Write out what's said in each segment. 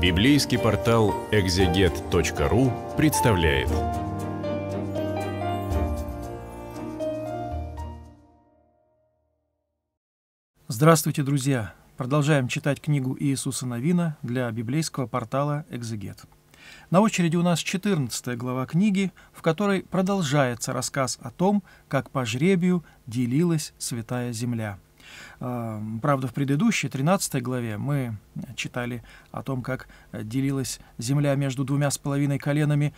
Библейский портал экзегет.ру представляет. Здравствуйте, друзья! Продолжаем читать книгу Иисуса Новина для библейского портала «Экзегет». На очереди у нас 14 глава книги, в которой продолжается рассказ о том, как по жребию делилась Святая Земля – правда, в предыдущей, 13 главе, мы читали о том, как делилась земля между двумя с половиной коленами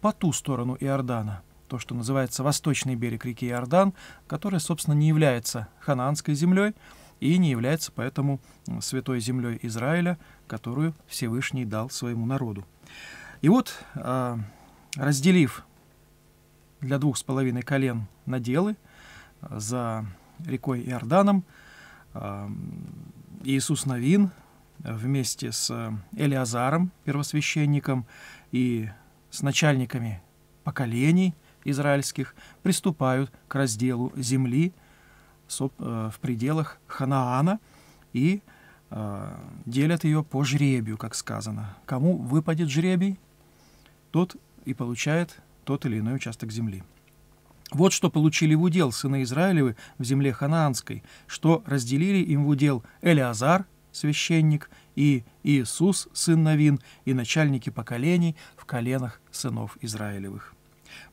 по ту сторону Иордана, то, что называется восточный берег реки Иордан, который, собственно, не является ханаанской землей и не является поэтому святой землей Израиля, которую Всевышний дал своему народу. И вот, а, разделив для двух с половиной колен наделы за рекой Иорданом, Иисус Новин вместе с э, Элиазаром, первосвященником, и с начальниками поколений израильских приступают к разделу земли э, в пределах Ханаана и э, делят ее по жребию, как сказано. Кому выпадет жребий, тот и получает тот или иной участок земли. Вот что получили в удел сыны Израилевы в земле ханаанской, что разделили им в удел Элиазар, священник, и Иисус, сын Новин, и начальники поколений в коленах сынов Израилевых.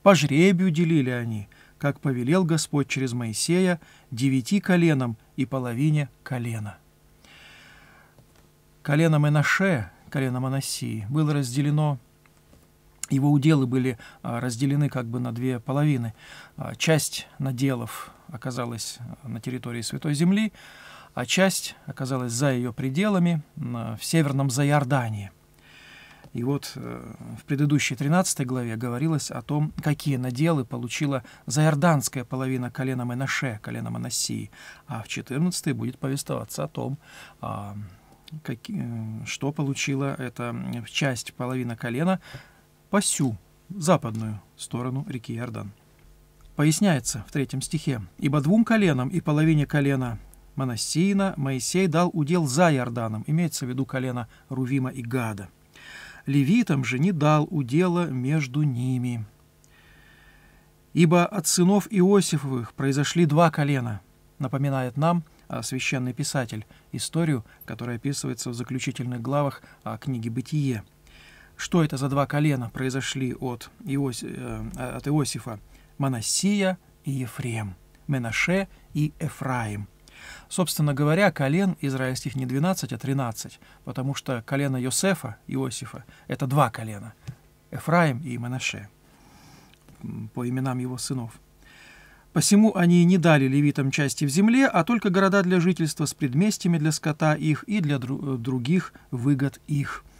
По жребию делили они, как повелел Господь через Моисея, девяти коленам и половине колена. Колено Менаше, колено Манасии, было разделено его уделы были а, разделены как бы на две половины. А, часть наделов оказалась на территории Святой Земли, а часть оказалась за ее пределами, в северном Заиордании. И вот э, в предыдущей 13 главе говорилось о том, какие наделы получила заиорданская половина колена Менаше, колена Манассии, а в 14 будет повествоваться о том, а, э, что получила эта часть половина колена по сю, западную сторону реки Иордан. Поясняется в третьем стихе. «Ибо двум коленам и половине колена Манассиина Моисей дал удел за Иорданом, имеется в виду колено Рувима и Гада. Левитам же не дал удела между ними. Ибо от сынов Иосифовых произошли два колена, напоминает нам а, священный писатель историю, которая описывается в заключительных главах а, книги «Бытие» что это за два колена произошли от, Иоси, э, от Иосифа? Манасия и Ефрем, Менаше и Эфраим. Собственно говоря, колен израильских не 12, а 13, потому что колено Йосефа, Иосифа, это два колена, Эфраим и Менаше, по именам его сынов. Посему они не дали левитам части в земле, а только города для жительства с предместьями для скота их и для дру других выгод их –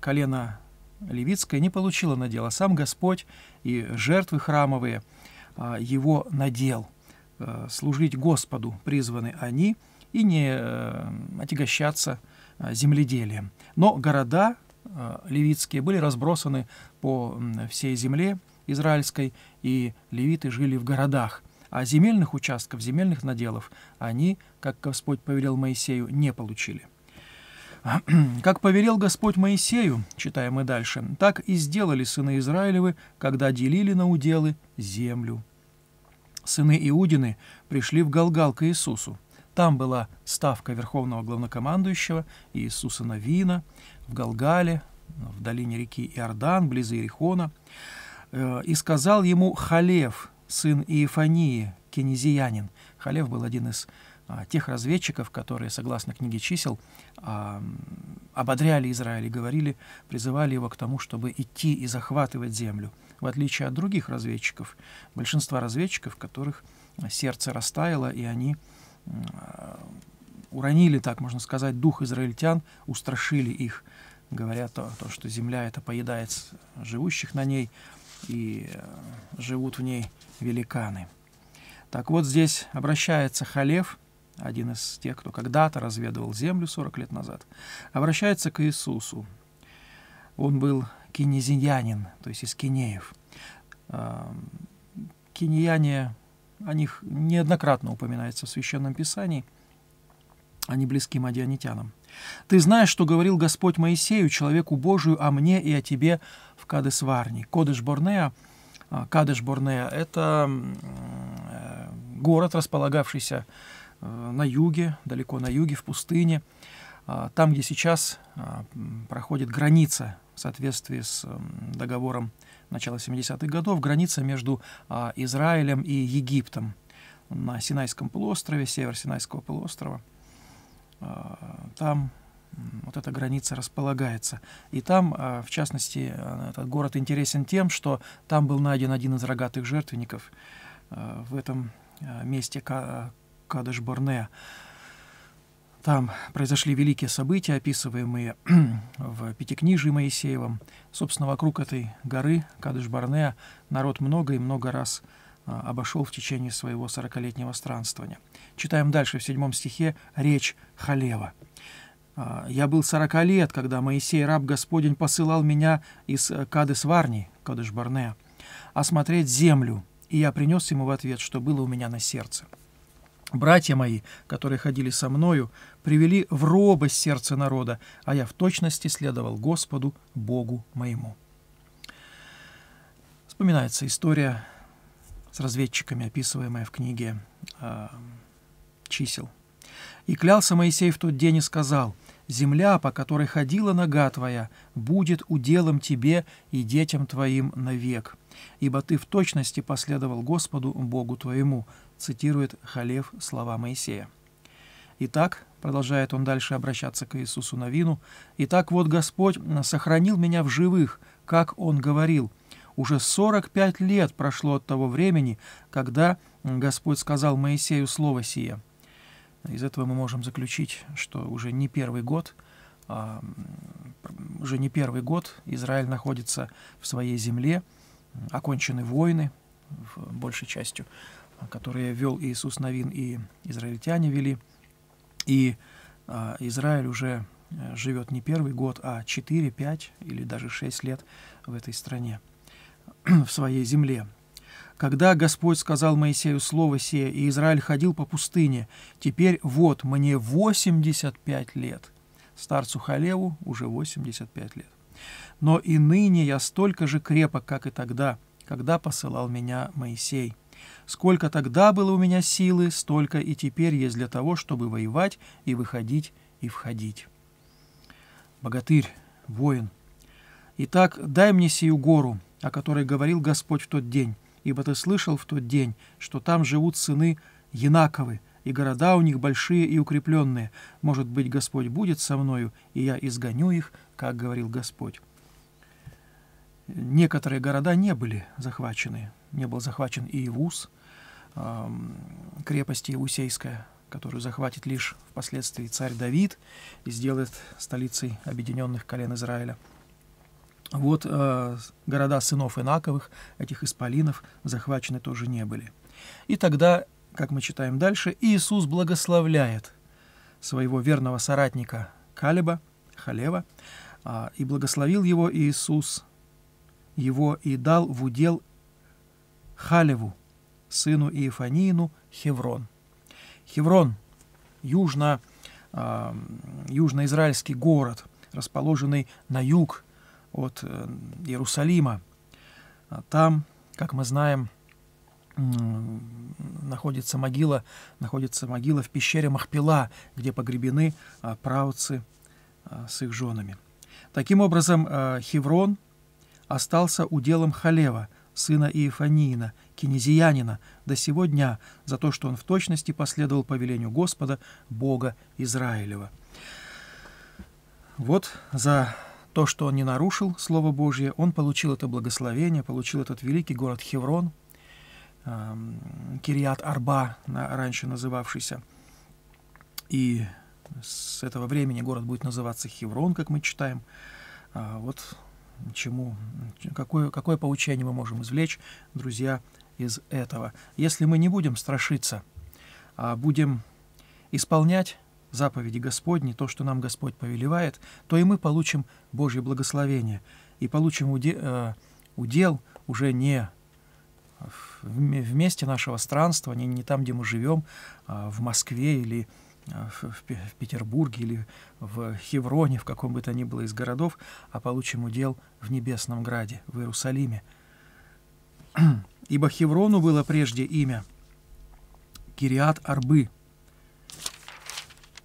колено левитское не получило надела. Сам Господь и жертвы храмовые а, его надел. А, служить Господу призваны они и не э, отягощаться земледелием. Но города левитские были разбросаны по всей земле израильской, и левиты жили в городах. А земельных участков, земельных наделов они, как Господь повелел Моисею, не получили. Как повелел Господь Моисею, читаем мы дальше, так и сделали сыны Израилевы, когда делили на уделы землю. Сыны Иудины пришли в Галгал к Иисусу. Там была ставка верховного главнокомандующего Иисуса Навина в Галгале, в долине реки Иордан, близ Иерихона. Э, и сказал ему Халев, сын Иефании, кенезиянин. Халев был один из тех разведчиков, которые, согласно книге чисел, а, ободряли Израиль и говорили, призывали его к тому, чтобы идти и захватывать землю, в отличие от других разведчиков, большинства разведчиков, которых сердце растаяло, и они а, уронили, так можно сказать, дух израильтян, устрашили их, говоря то, то что земля это поедает живущих на ней, и живут в ней великаны. Так вот здесь обращается Халев – один из тех, кто когда-то разведывал землю 40 лет назад, обращается к Иисусу. Он был кинезиянин, то есть из кинеев. Кинеяне, о них неоднократно упоминается в Священном Писании. они близки мадианитянам. «Ты знаешь, что говорил Господь Моисею, человеку Божию, о мне и о тебе в Кадес-Варни». Кодеш-Борнеа, а, Кадеш-Борнеа – это э, город, располагавшийся на юге, далеко на юге, в пустыне, а, там, где сейчас а, проходит граница в соответствии с договором начала 70-х годов, граница между Израилем и Египтом на Синайском полуострове, север Синайского полуострова – а, там вот эта граница располагается. И там, а, в частности, а, этот город интересен тем, что там был найден один из рогатых жертвенников в этом месте Кадыш-Борнеа. Там произошли великие события, описываемые в Пятикнижии Моисеевом. Собственно, вокруг этой горы Кадыш-Барнеа народ много и много раз обошел в течение своего сорокалетнего странствования. Читаем дальше в седьмом стихе речь Халева. «А, «Я был сорока лет, когда Моисей, раб Господень, посылал меня из э, Кадес-Варни, Кадеш-Барнеа, осмотреть землю, и я принес ему в ответ, что было у меня на сердце. Братья мои, которые ходили со мною, привели в робость сердце народа, а я в точности следовал Господу, Богу моему». Вспоминается история с разведчиками, описываемая в книге а, чисел. «И клялся Моисей в тот день и сказал, «Земля, по которой ходила нога твоя, будет уделом тебе и детям твоим навек, ибо ты в точности последовал Господу Богу твоему», цитирует Халев слова Моисея. Итак, продолжает он дальше обращаться к Иисусу Навину, «Итак, вот Господь сохранил меня в живых, как Он говорил. Уже 45 лет прошло от того времени, когда Господь сказал Моисею слово сие. Из этого мы можем заключить, что уже не первый год, а, уже не первый год Израиль находится в своей земле, окончены войны, большей частью, которые вел Иисус Новин и израильтяне вели. И а, Израиль уже э, живет не первый год, а 4, 5 или даже 6 лет в этой стране, в своей земле. Когда Господь сказал Моисею слово сие, и Израиль ходил по пустыне, теперь вот мне 85 лет. Старцу Халеву уже 85 лет. Но и ныне я столько же крепок, как и тогда, когда посылал меня Моисей. Сколько тогда было у меня силы, столько и теперь есть для того, чтобы воевать и выходить и входить. Богатырь, воин. Итак, дай мне сию гору, о которой говорил Господь в тот день, ибо ты слышал в тот день, что там живут сыны Янаковы, и города у них большие и укрепленные. Может быть, Господь будет со мною, и я изгоню их, как говорил Господь. Некоторые города не были захвачены. Не был захвачен и Иевус, крепость Иевусейская, которую захватит лишь впоследствии царь Давид и сделает столицей объединенных колен Израиля – вот э, города сынов Инаковых, этих исполинов, захвачены тоже не были. И тогда, как мы читаем дальше, Иисус благословляет своего верного соратника Калиба, Халева, э, и благословил его Иисус, его и дал в удел Халеву, сыну Иефаниину, Хеврон. Хеврон – южно, э, южноизраильский город, расположенный на юг от э, Иерусалима. А там, как мы знаем, находится могила, находится могила в пещере Махпила, где погребены а, правцы а, с их женами. Таким образом, Хеврон остался уделом Халева, сына Иефаниина, кинезиянина, до сего дня за то, что он в точности последовал повелению Господа, Бога Израилева. Вот за то, что он не нарушил Слово Божье, он получил это благословение, получил этот великий город Хеврон, Кириат Арба, раньше называвшийся. И с этого времени город будет называться Хеврон, как мы читаем. А вот чему, какое, какое поучение мы можем извлечь, друзья, из этого. Если мы не будем страшиться, а будем исполнять заповеди Господни, то, что нам Господь повелевает, то и мы получим Божье благословение и получим удел, э, удел уже не в месте нашего странства, не, не там, где мы живем, а в Москве или в, в, в Петербурге или в Хевроне, в каком бы то ни было из городов, а получим удел в Небесном Граде, в Иерусалиме. Ибо Хеврону было прежде имя Кириат Арбы.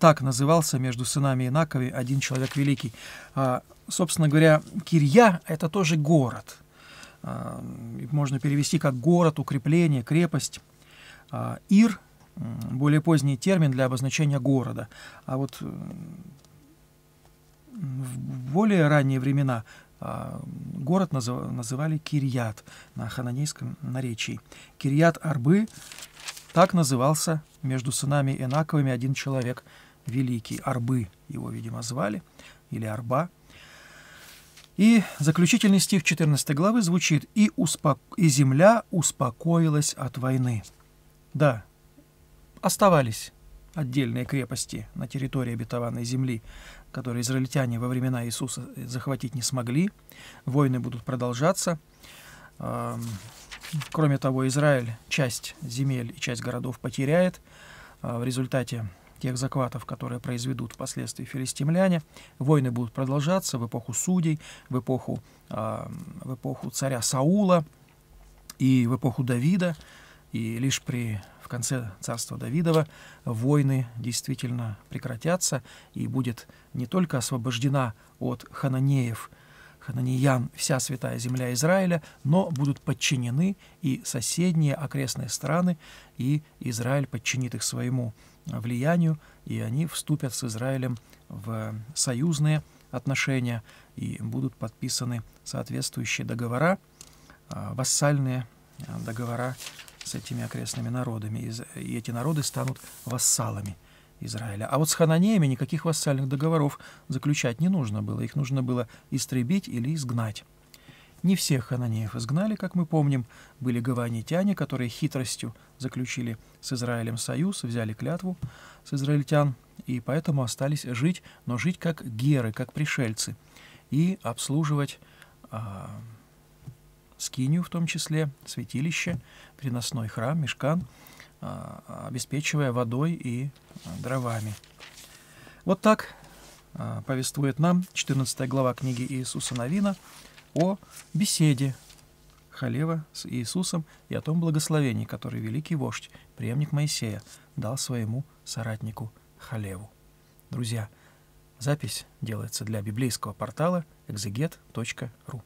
Так назывался между сынами Инакови один человек великий. А, собственно говоря, Кирья — это тоже город. А, можно перевести как город, укрепление, крепость. А, Ир — более поздний термин для обозначения города. А вот э, в более ранние времена город называли Кирьят на хананейском наречии. Кирьят Арбы так назывался между сынами Энаковыми один человек великий. Арбы его, видимо, звали, или Арба. И заключительный стих 14 главы звучит «И, успок... «И земля успокоилась от войны». Да, оставались отдельные крепости на территории обетованной земли, которые израильтяне во времена Иисуса захватить не смогли. Войны будут продолжаться. Кроме того, Израиль часть земель и часть городов потеряет а, в результате тех захватов, которые произведут впоследствии филистимляне. Войны будут продолжаться в эпоху судей, в эпоху, в эпоху царя Саула и в эпоху Давида. И лишь при конце царства Давидова войны действительно прекратятся, и будет не только освобождена от хананеев, хананеян вся святая земля Израиля, но будут подчинены и соседние окрестные страны, и Израиль подчинит их своему влиянию, и они вступят с Израилем в союзные отношения, и будут подписаны соответствующие договора, а, вассальные договора с этими окрестными народами, и эти народы станут вассалами Израиля. А вот с хананеями никаких вассальных договоров заключать не нужно было, их нужно было истребить или изгнать. Не всех хананеев изгнали, как мы помним, были гаванитяне, которые хитростью заключили с Израилем союз, взяли клятву с израильтян, и поэтому остались жить, но жить как геры, как пришельцы, и обслуживать а, скинию в том числе, святилище, переносной храм, мешкан, а, обеспечивая водой и а, дровами. Вот так а, повествует нам 14 глава книги Иисуса Новина о беседе Халева с Иисусом и о том благословении, которое великий вождь, преемник Моисея, дал своему соратнику Халеву. Друзья, запись делается для библейского портала exeget.ru.